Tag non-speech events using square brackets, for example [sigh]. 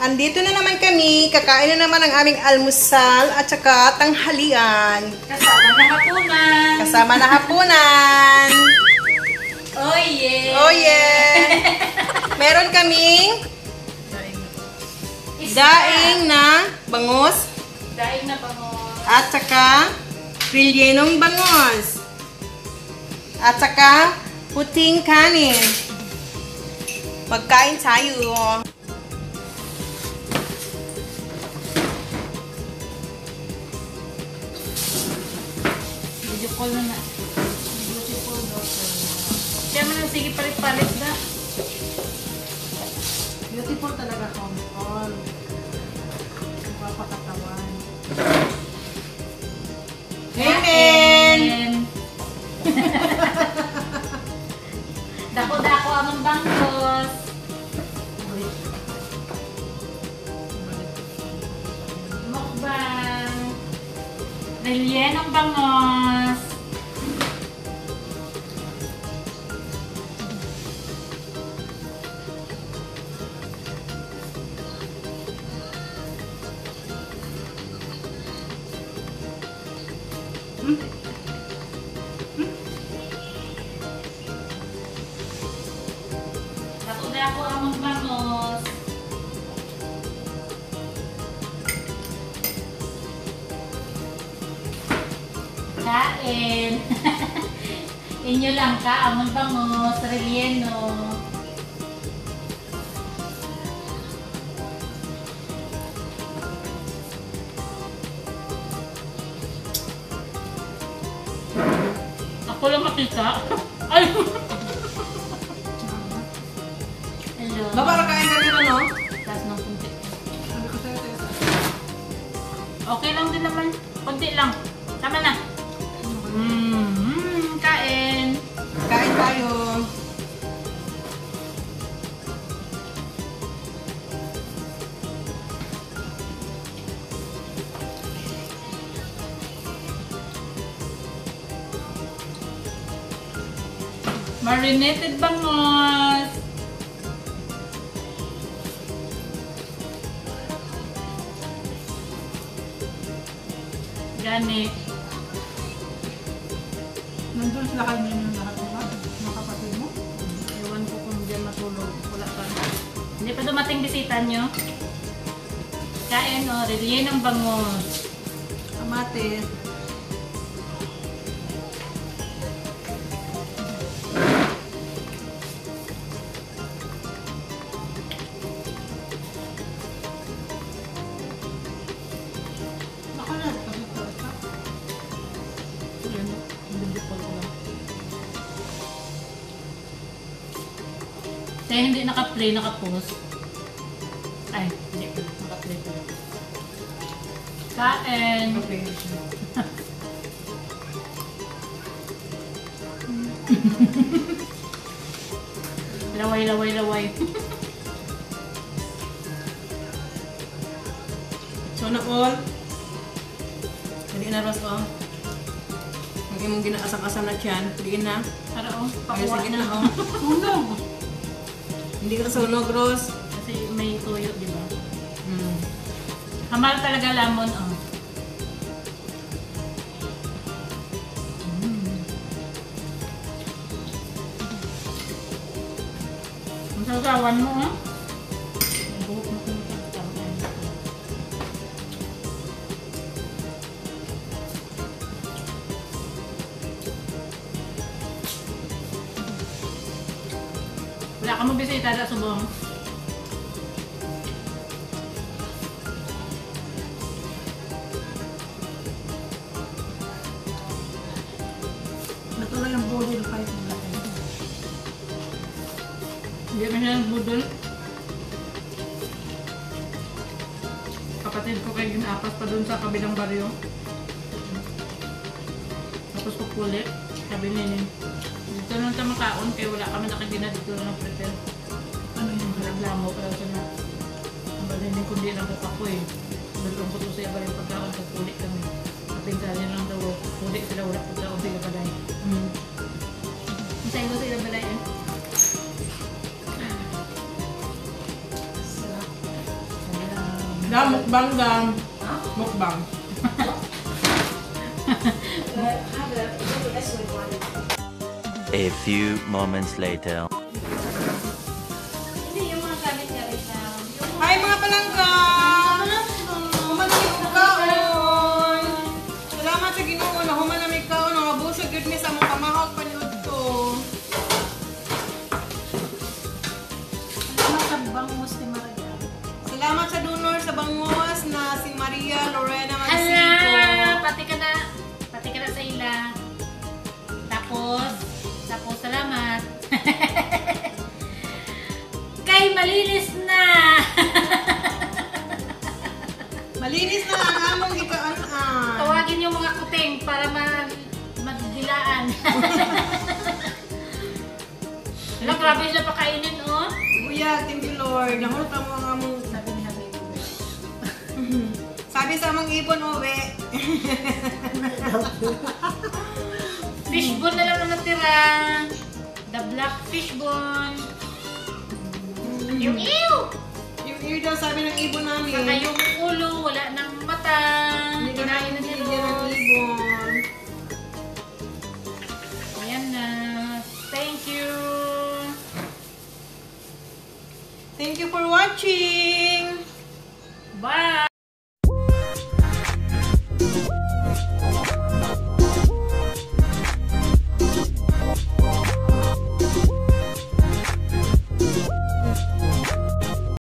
andito na naman kami. Kakain na naman ang aming almusal at saka tanghalian. Kasama na hapunan. Kasama na hapunan. Oh yeah. Oh yeah! Meron kaming daing na bangus Daing na bango. at saka prilyenong bangus. At saka puting kanin. Magkain tayo. Call na. Beautiful doctor. Siya man ang sige palit-palit na. Beautiful talaga all. Mapapakatawan. Amen! [laughs] Dako-dako among bangkos. Mukbang. Relyen ang bangos. Dako-dako among bangos. Kain. [laughs] Inyo lang ka, amon bangos, relleno. Ako lang makita. [laughs] Ay! Hello. Baba, kain ka rin ano? Taas ng kunti. Okay lang din naman. Kunti lang. Tama na. Mm, kain. Kain tayo. Marinated bangos. Gani. Nandun sila kayo yung lahat ng kapatid mo? Ewan ko kung diyan matulog. Wala pa. Hindi pa dumating bisita nyo. Kain o, relye ng bangos. Kamatis. Kaya hindi naka-play, naka-post. Ay, hindi naka-play pa. Kain. Okay. [laughs] Laway, laway, laway. So na all. Hindi na ras oh. Ang imong ginaasang-asang na tiyan. Hindi na. Para oh, Ay, pakuha sige na. na oh. [laughs] Hindi ka sunog, Rose. Kasi may tuyo, di ba? Mm. Hamal talaga lamon, oh. Mm. Ang sasawan mo, oh. Ang buhok mo Wala ka mo bisita sa subong. Natuloy ang budol fight nila. Hindi mo siya nagbudol. Kapatid ko kay ginapas pa dun sa kabilang baryo. Tapos pupulit. Sabi niya dito lang sa makaon kaya wala kami nakagina dito lang prepare. Ano yung Reklamo pero sa na. Ang balinin kundi lang ko ako eh. Nalungkot ko sa iba yung pagkaon sa pulit kami. Kapinsan niya lang daw, pulit sila wala ubi ka balay. Mm. Ang sa'yo sila balay eh. Dam, mukbang dam. Mukbang. A few moments later. Hindi, yung mga niya rin na, yung Hi mga palangga! Malinis na! [laughs] Malinis na ang among ikaan-an. Tawagin yung mga kuting para ma magdilaan. Alam, [laughs] grabe sila pakainin, oh. Kuya, thank you Lord. Nahulta mo ang among... Sabi ni Habibi. Sabi sa among ibon, uwi. [laughs] Fishbone na lang ang natira. The black fishbone. Yung ew! Yung ear daw sabi ng ibon namin. Saka yung ulo, wala ng mata. Hindi na namin nila. binigyan ng ibon. Ayan na. Thank you. Thank you for watching!